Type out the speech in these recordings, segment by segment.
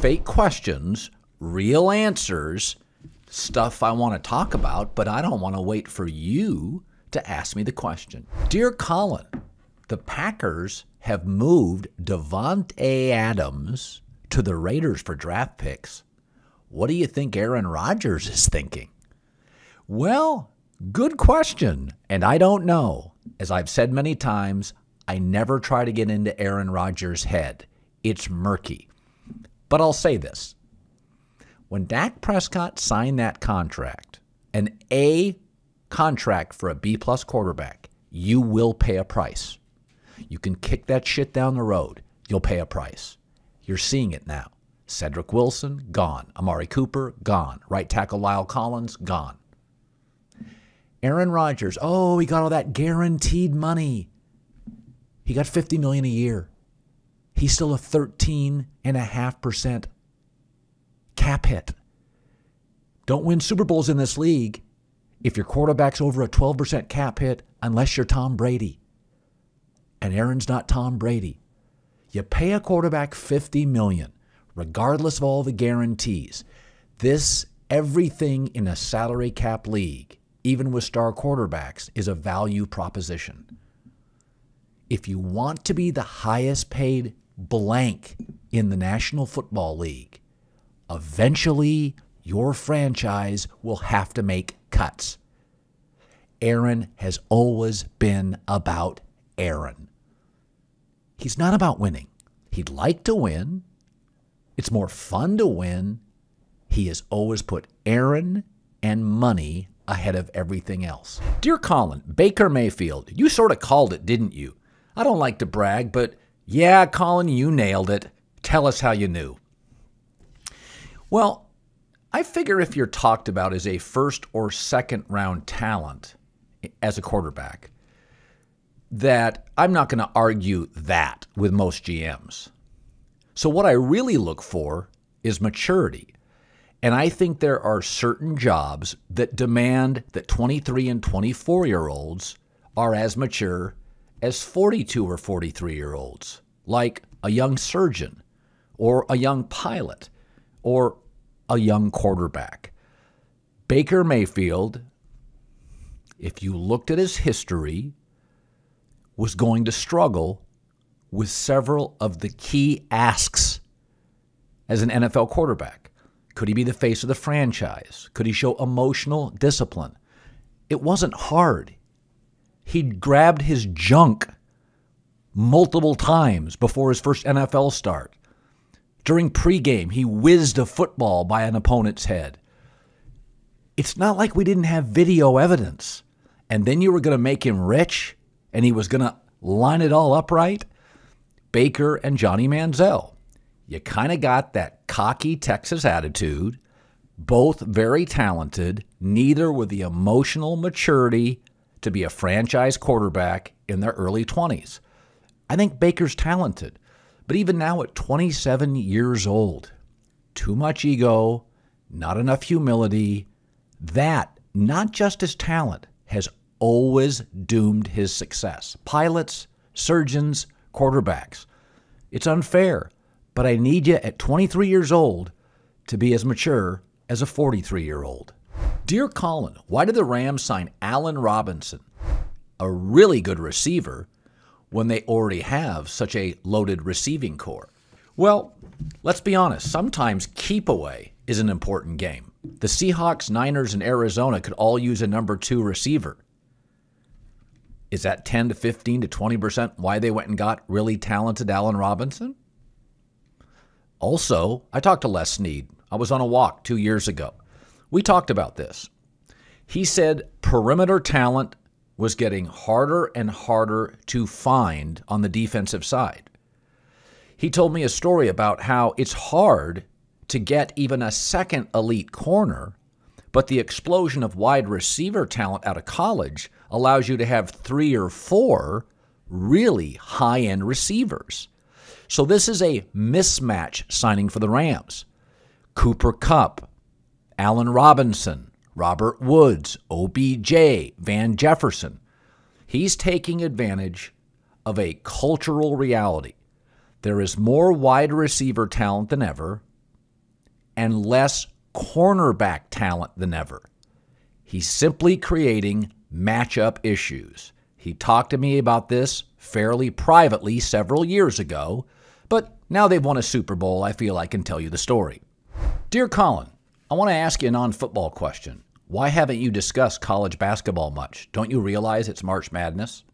Fake questions, real answers, stuff I want to talk about, but I don't want to wait for you to ask me the question. Dear Colin, the Packers have moved Davante Adams to the Raiders for draft picks. What do you think Aaron Rodgers is thinking? Well, good question, and I don't know. As I've said many times, I never try to get into Aaron Rodgers' head. It's murky. But I'll say this. When Dak Prescott signed that contract, an A contract for a B plus quarterback, you will pay a price. You can kick that shit down the road. You'll pay a price. You're seeing it now. Cedric Wilson, gone. Amari Cooper, gone. Right tackle La'el Collins, gone. Aaron Rodgers, oh, he got all that guaranteed money. He got 50 million a year. He's still a 13.5% cap hit. Don't win Super Bowls in this league if your quarterback's over a 12% cap hit unless you're Tom Brady. And Aaron's not Tom Brady. You pay a quarterback 50 million regardless of all the guarantees. This everything in a salary cap league, even with star quarterbacks, is a value proposition. If you want to be the highest paid blank in the National Football League, eventually your franchise will have to make cuts. Aaron has always been about Aaron. He's not about winning. He'd like to win. It's more fun to win. He has always put Aaron and money ahead of everything else. Dear Colin, Baker Mayfield, you sort of called it, didn't you? I don't like to brag, but yeah, Colin, you nailed it. Tell us how you knew. Well, I figure if you're talked about as a first or second round talent as a quarterback, that I'm not going to argue that with most GMs. So, what I really look for is maturity. And I think there are certain jobs that demand that 23 and 24 year olds are as mature as 42 or 43 year olds, like a young surgeon or a young pilot or a young quarterback. Baker Mayfield, if you looked at his history, was going to struggle with several of the key asks as an NFL quarterback. Could he be the face of the franchise? Could he show emotional discipline? It wasn't hard. He grabbed his junk multiple times before his first NFL start. During pregame, he whizzed a football by an opponent's head. It's not like we didn't have video evidence. And then you were going to make him rich and he was going to line it all up right. Baker and Johnny Manziel. You kind of got that cocky Texas attitude, both very talented, neither with the emotional maturity to be a franchise quarterback in their early 20s. I think Baker's talented. But even now, at 27 years old, too much ego, not enough humility. That, not just his talent, has always doomed his success. Pilots, surgeons, quarterbacks. It's unfair, but I need you at 23 years old to be as mature as a 43 year old. Dear Colin, why did the Rams sign Allen Robinson, a really good receiver, when they already have such a loaded receiving corps? Well, let's be honest, sometimes keep away is an important game. The Seahawks, Niners, and Arizona could all use a number two receiver. Is that 10 to 15 to 20% why they went and got really talented Allen Robinson? Also, I talked to Les Snead. I was on a walk two years ago. We talked about this. He said perimeter talent was getting harder and harder to find on the defensive side. He told me a story about how it's hard to get even a second elite corner, but the explosion of wide receiver talent out of college allows you to have three or four really high end receivers. So this is a mismatch signing for the Rams. Cooper Kupp, Allen Robinson, Robert Woods, OBJ, Van Jefferson. He's taking advantage of a cultural reality. There is more wide receiver talent than ever. and less cornerback talent than ever. He's simply creating matchup issues. He talked to me about this fairly privately several years ago, but now they've won a Super Bowl, I feel I can tell you the story. Dear Colin, I want to ask you a non football question. Why haven't you discussed college basketball much? Don't you realize it's March Madness?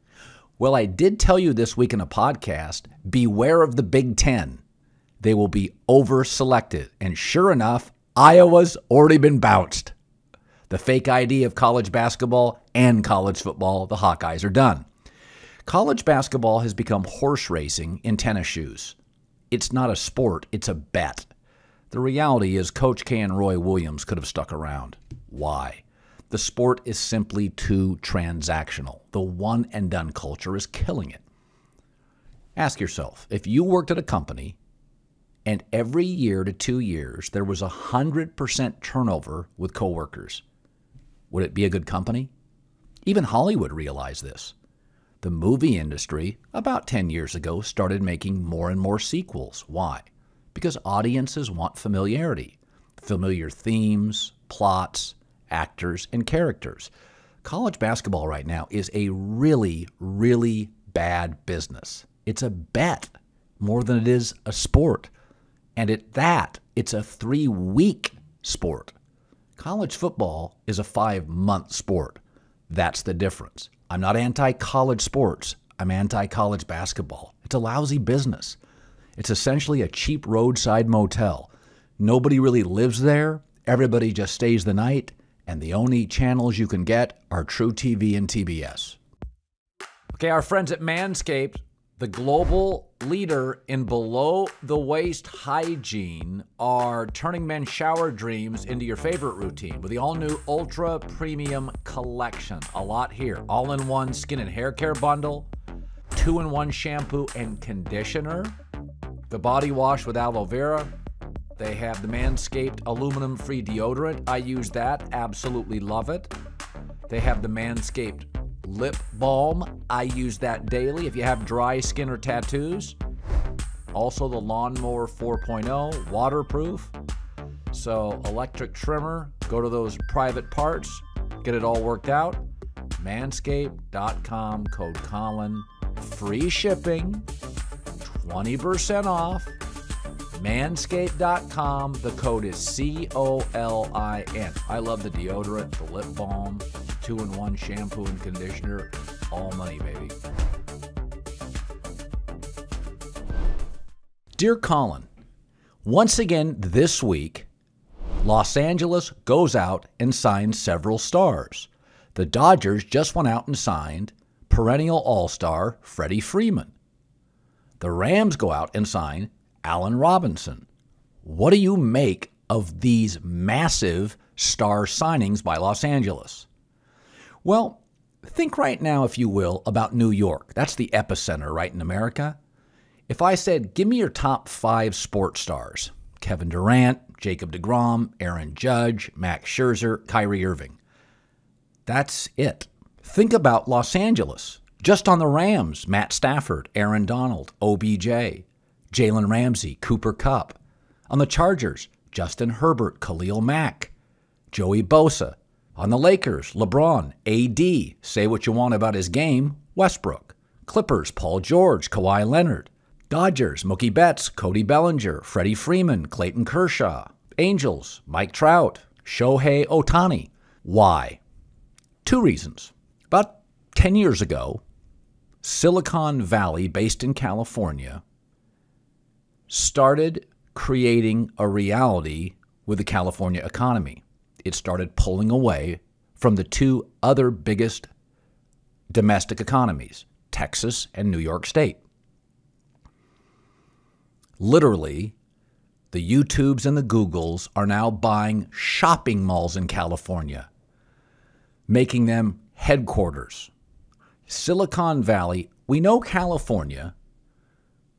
Well, I did tell you this week in a podcast beware of the Big Ten. They will be over selected. And sure enough, Iowa's already been bounced. The fake ID of college basketball and college football, the Hawkeyes are done. College basketball has become horse racing in tennis shoes. It's not a sport, it's a bet. The reality is, Coach K and Roy Williams could have stuck around. Why? The sport is simply too transactional. The one and done culture is killing it. Ask yourself if you worked at a company and every year to two years there was a 100% turnover with coworkers, would it be a good company? Even Hollywood realized this. The movie industry, about 10 years ago, started making more and more sequels. Why? Because audiences want familiarity, familiar themes, plots, actors, and characters. College basketball right now is a really, really bad business. It's a bet more than it is a sport. And at that, it's a three week sport. College football is a five month sport. That's the difference. I'm not anti college sports, I'm anti college basketball. It's a lousy business. It's essentially a cheap roadside motel. Nobody really lives there, everybody just stays the night, and the only channels you can get are truTV and TBS. Okay, our friends at Manscaped, the global leader in below the waist hygiene, are turning men's shower dreams into your favorite routine with the all new Ultra Premium Collection. A lot here. All in one skin and hair care bundle, two in one shampoo and conditioner, the body wash with aloe vera they have the Manscaped aluminum free deodorant. I use that. Absolutely love it. They have the Manscaped lip balm. I use that daily if you have dry skin or tattoos. Also, the Lawnmower 4.0 waterproof. So, electric trimmer, go to those private parts, get it all worked out. Manscaped.com, code Colin, free shipping, 20% off. Manscaped.com. The code is C O L I N. I love the deodorant, the lip balm, two in one shampoo and conditioner. All money, baby. Dear Colin, once again this week, Los Angeles goes out and signs several stars. The Dodgers just went out and signed perennial all star Freddie Freeman. The Rams go out and sign Allen Robinson. What do you make of these massive star signings by Los Angeles? Well, think right now, if you will, about New York. That's the epicenter, right, in America. If I said, give me your top five sports stars Kevin Durant, Jacob DeGrom, Aaron Judge, Max Scherzer, Kyrie Irving. That's it. Think about Los Angeles. Just on the Rams, Matt Stafford, Aaron Donald, OBJ. Jalen Ramsey, Cooper Kupp. On the Chargers, Justin Herbert, Khalil Mack, Joey Bosa. On the Lakers, LeBron, AD. Say what you want about his game, Westbrook. Clippers, Paul George, Kawhi Leonard. Dodgers, Mookie Betts, Cody Bellinger, Freddie Freeman, Clayton Kershaw. Angels, Mike Trout, Shohei Ohtani. Why? Two reasons. About 10 years ago, Silicon Valley, based in California, started creating a reality with the California economy. It started pulling away from the two other biggest domestic economies, Texas and New York State. Literally, the YouTubes and the Googles are now buying shopping malls in California, making them headquarters. Silicon Valley, we know California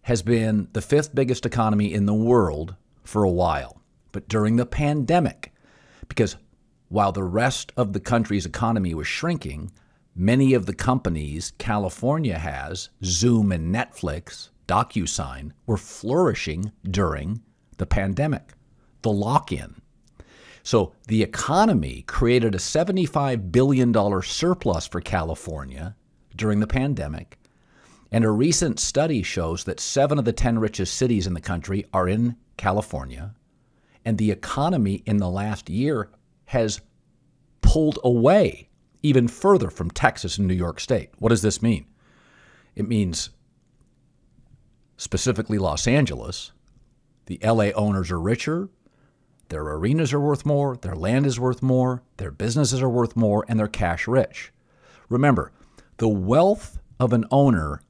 has been the fifth biggest economy in the world for a while. But during the pandemic, because while the rest of the country's economy was shrinking, many of the companies California has, Zoom and Netflix, DocuSign, were flourishing during the pandemic. the lock in. So the economy created a $75 billion surplus for California during the pandemic. And a recent study shows that seven of the 10 richest cities in the country are in California. And the economy in the last year has pulled away even further from Texas and New York State. What does this mean? It means specifically Los Angeles, the LA owners are richer, their arenas are worth more, their land is worth more, their businesses are worth more, and they're cash rich. Remember, the wealth of an owner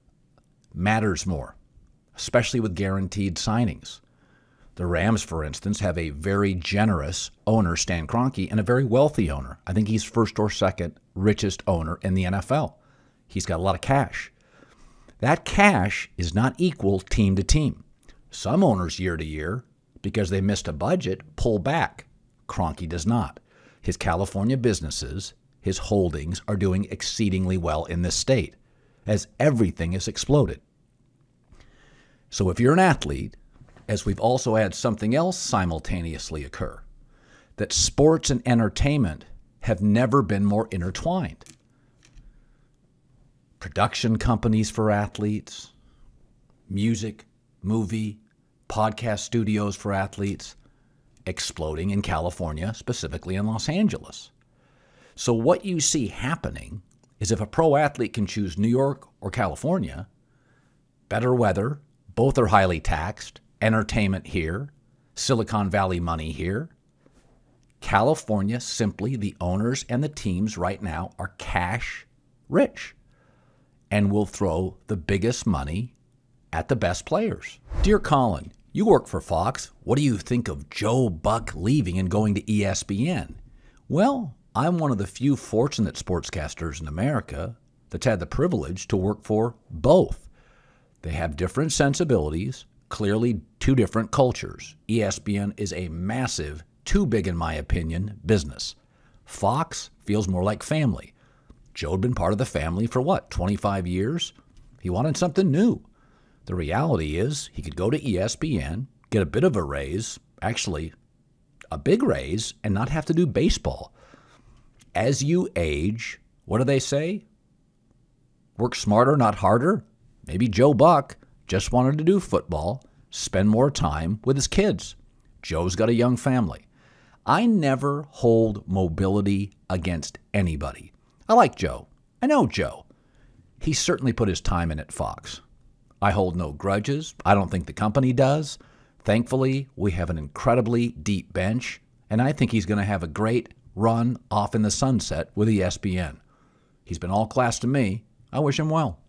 matters more, especially with guaranteed signings. The Rams, for instance, have a very generous owner, Stan Kroenke, and a very wealthy owner. I think he's first or second richest owner in the NFL. He's got a lot of cash. That cash is not equal team to team. Some owners, year to year, because they missed a budget, pull back. Kroenke does not. His California businesses, his holdings, are doing exceedingly well in this state, as everything has exploded. So if you're an athlete, as we've also had something else simultaneously occur, that sports and entertainment have never been more intertwined. Production companies for athletes, music, movie, podcast studios for athletes exploding in California, specifically in Los Angeles. So, what you see happening is if a pro athlete can choose New York or California, better weather, both are highly taxed, entertainment here, Silicon Valley money here. California, simply the owners and the teams right now are cash rich and will throw the biggest money at the best players. Dear Colin, you work for Fox. What do you think of Joe Buck leaving and going to ESPN? Well, I'm one of the few fortunate sportscasters in America that's had the privilege to work for both. They have different sensibilities, clearly two different cultures. ESPN is a massive, too big in my opinion, business. Fox feels more like family. Joe had been part of the family for what, 25 years? He wanted something new. The reality is, he could go to ESPN, get a bit of a raise, actually, a big raise, and not have to do baseball. As you age, what do they say? Work smarter, not harder? Maybe Joe Buck just wanted to do football, spend more time with his kids. Joe's got a young family. I never hold mobility against anybody. I like Joe. I know Joe. He certainly put his time in at Fox. I hold no grudges. I don't think the company does. Thankfully, we have an incredibly deep bench, and I think he's going to have a great run off in the sunset with ESPN. He's been all class to me. I wish him well.